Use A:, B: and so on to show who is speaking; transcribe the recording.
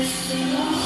A: is the Lord.